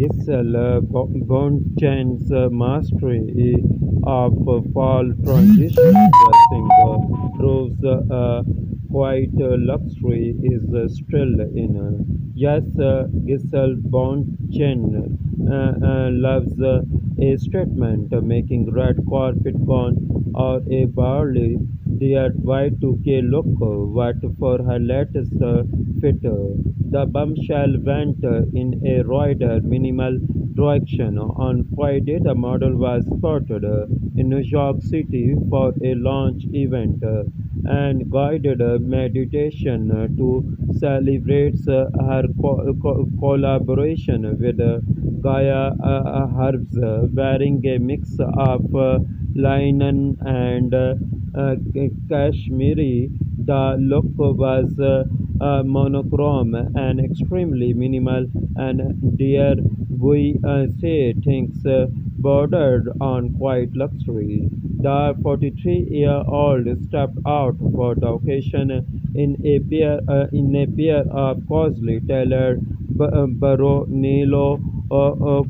Gisele uh, Bündchen's uh, mastery eh, of uh, fall transition dressing proves quite luxury is still in. Yes, Gisele Bündchen loves a statement making red carpet gown or a barley dear Y2K look, but for her latest fit, the bombshell went in a rather minimal direction. On Friday, the model was spotted in New York City for a launch event and guided meditation to celebrate her co- co- collaboration with Gaia uh, uh, Herbs, wearing a mix of uh, linen and cashmere. The look was uh, monochrome and extremely minimal, and dare we uh, say things uh, bordered on quite luxury. The 43-year-old stepped out for the occasion in a pair uh, in a pair of costly tailored Brunello uh, uh,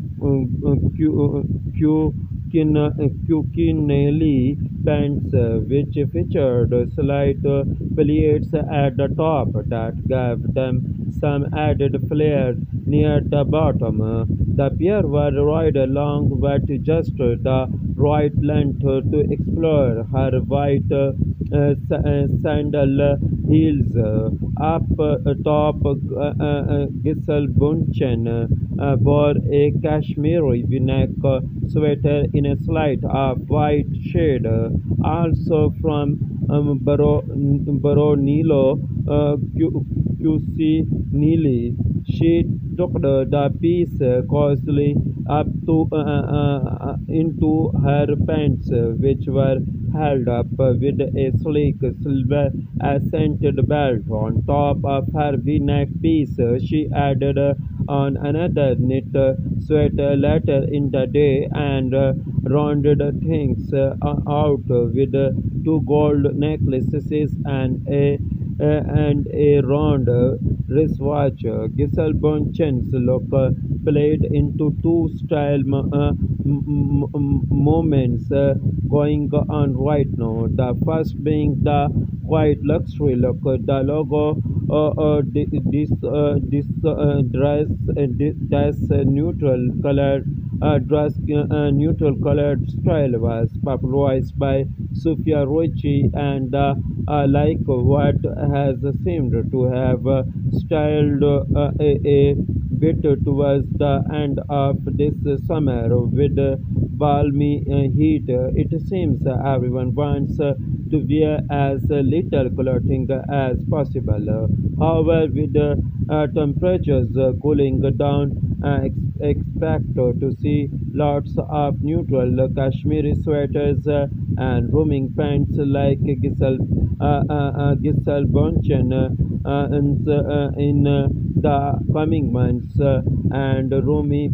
uh, Cucinelli pants uh, which featured slight pleats at the top that gave them some added flair near the bottom. The pair were right along but just the right length to explore her white uh, uh sandal heels. Up top, uh, uh Gisele Bündchen wore a cashmere v-neck sweater in a slight white shade, also from um, Baro, Brunello uh, Cucinelli. She took the, the piece closely up to uh, uh, into her pants, which were held up with a sleek silver accented belt. On top of her v-neck piece, she added on another knit uh, sweater later in the day and uh, rounded things uh, out with two gold necklaces and a uh, and a round wristwatch. Uh, Gisele Bündchen's look uh, played into two style uh, moments uh, going on right now. The first being the quite luxury look. Uh, the logo uh, this this dress this neutral color uh, dress uh, neutral colored style was popularized by Sofia Richie and uh, like what has seemed to have styled a, a bit towards the end of this summer with balmy heat. It seems everyone wants to wear as little clothing as possible. However, with Uh, temperatures uh, cooling down, uh, expect to see lots of neutral cashmere sweaters and roaming pants like Gisele, uh, uh, Uh, uh, uh, in, in the coming months and Rumi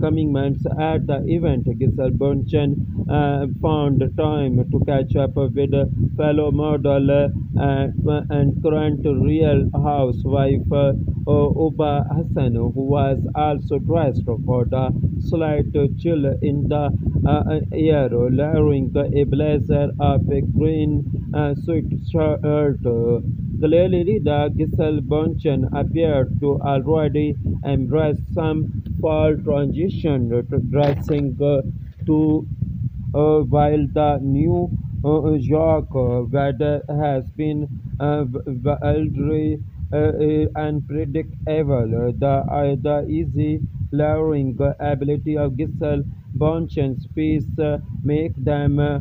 coming months at the event. Gisele Bündchen found time to catch up with fellow model and current Real Housewife Ubah Hassan, who was also dressed for the slight chill in the uh, air, wearing a blazer of a green uh, sweatshirt. Clearly, the Gisele Bündchen appeared to already embrace some fall transition dressing uh, to uh, while the new uh, York weather has been uh, wildly unpredictable. The, the easy layering ability of Gisele Bündchen's piece uh, make them uh,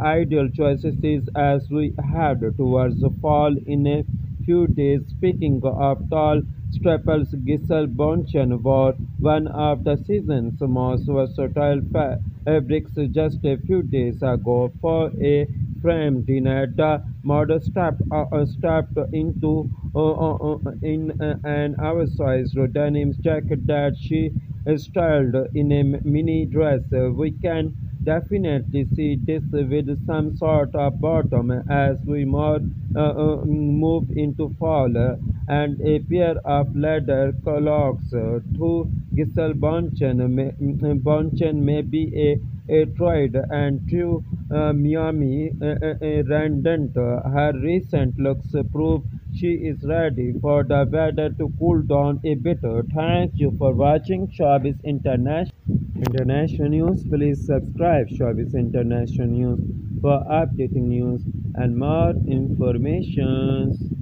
ideal choices as we head towards fall in a few days. Speaking of tall staples, Gisele Bündchen wore one of the season's most versatile fabrics uh, just a few days ago for a frame dinner. The model stepped, uh, into uh, uh, in an oversized denim jacket that she styled in a mini dress. We can definitely see this with some sort of bottom as we uh, uh, move into fall. and a pair of leather clogs. To Gisele Bonchen may, Bonchen may be a, a Troyd and to uh, Miami uh, uh. Her recent looks prove she is ready for the weather to cool down a bit. Thank you for watching Showbiz International. International News. Please subscribe Showbiz International News for updating news and more information.